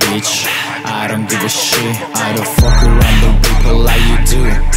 bitch. I don't give a shit. I don't fuck around the people like you do.